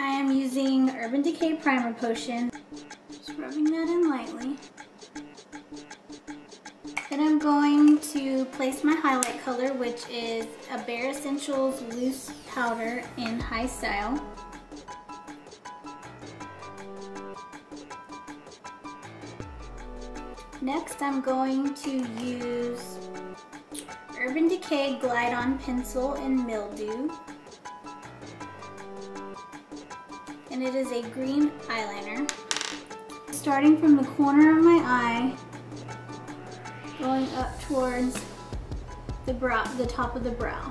I am using Urban Decay Primer Potion. Just rubbing that in lightly. Then I'm going to place my highlight color, which is a Bare Escentuals Loose Powder in High Style. Next, I'm going to use Urban Decay Glide On Pencil in Mildew. And it is a green eyeliner. Starting from the corner of my eye, going up towards the brow, the top of the brow.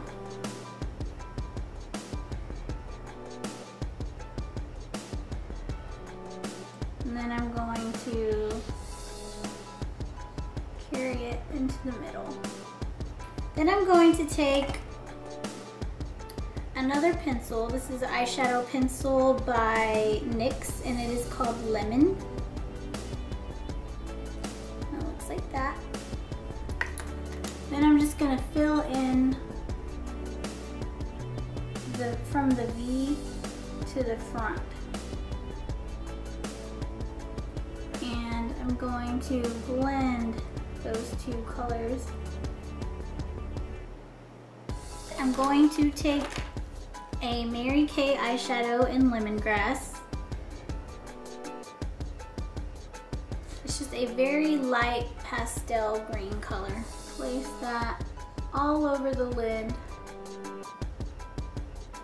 And then I'm going to carry it into the middle. Then I'm going to take another pencil. This is an eyeshadow pencil by NYX and it is called Lemon. It looks like that. Then I'm just gonna fill in the from the V to the front. And I'm going to blend those two colors. I'm going to take a Mary Kay eyeshadow in Lemongrass. It's just a very light pastel green color. Place that all over the lid.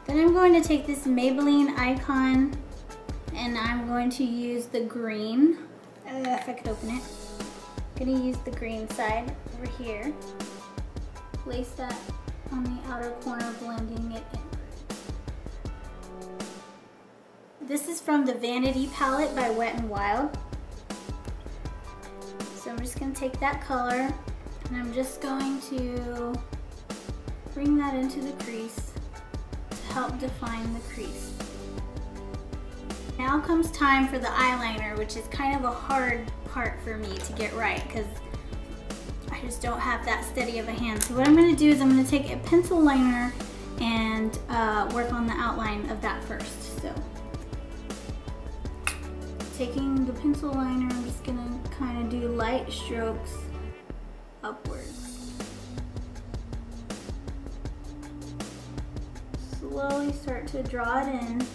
Then I'm going to take this Maybelline Icon and I'm going to use the green. Uh, if I could open it. I'm gonna use the green side over here. Place that on the outer corner, blending it in. This is from the Vanity palette by Wet n Wild. So I'm just gonna take that color and I'm just going to bring that into the crease to help define the crease. Now comes time for the eyeliner, which is kind of a hard part for me to get right because I just don't have that steady of a hand. So what I'm gonna do is I'm gonna take a pencil liner and uh, work on the outline of that first. So taking the pencil liner, I'm just gonna kind of do light strokes upwards. Slowly start to draw it in.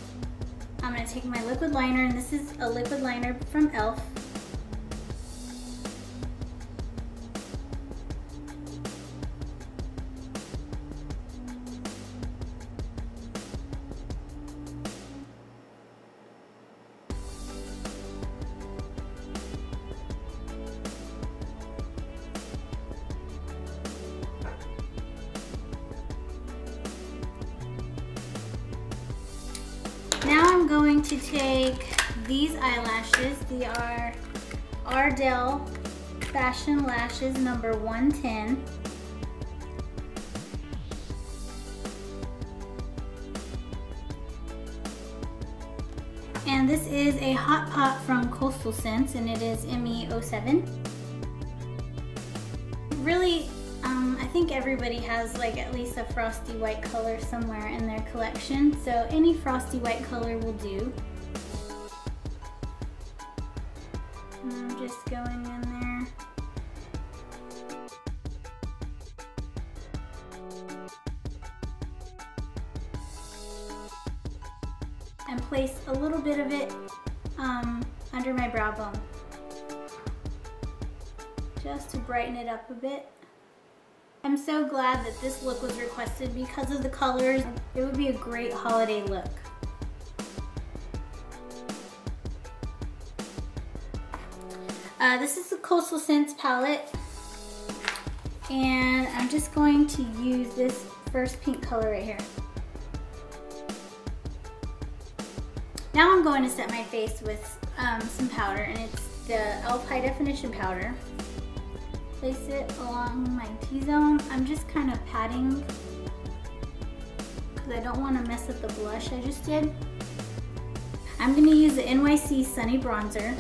I'm gonna take my liquid liner, and this is a liquid liner from e.l.f. going to take these eyelashes. They are Ardell Fashion Lashes number 110. And this is a Hot Pot from Coastal Scents and it is ME07. Really think everybody has like at least a frosty white color somewhere in their collection, so any frosty white color will do. And I'm just going in there. And place a little bit of it um, under my brow bone. Just to brighten it up a bit. I'm so glad that this look was requested because of the colors. It would be a great holiday look. Uh, this is the Coastal Scents palette. And I'm just going to use this first pink color right here. Now I'm going to set my face with um, some powder and it's the e.l.f. High Definition Powder place it along my T-zone. I'm just kind of patting because I don't want to mess up the blush I just did. I'm going to use the NYC Sunny Bronzer.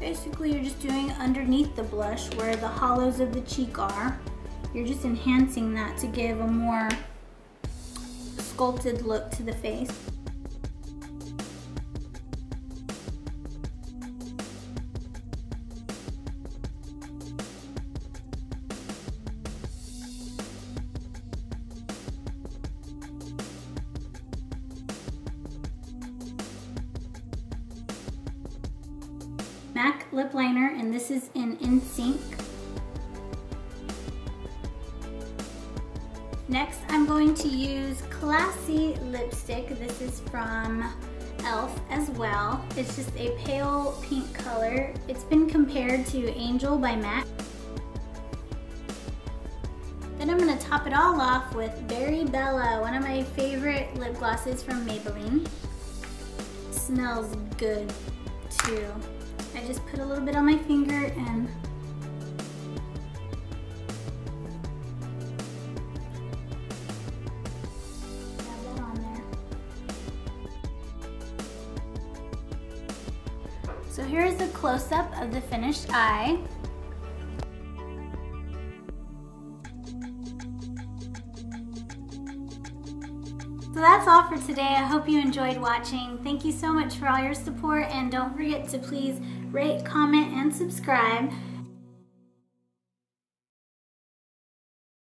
Basically, you're just doing underneath the blush where the hollows of the cheek are. You're just enhancing that to give a more sculpted look to the face. Lip liner and this is in InSync. Next, I'm going to use Classy lipstick. This is from e.l.f. as well. It's just a pale pink color. It's been compared to Angel by MAC. Then I'm gonna top it all off with Berry Bella, one of my favorite lip glosses from Maybelline. Smells good too. I just put a little bit on my finger and So here's a close-up of the finished eye. So that's all for today. I hope you enjoyed watching. Thank you so much for all your support and don't forget to please rate, comment, and subscribe.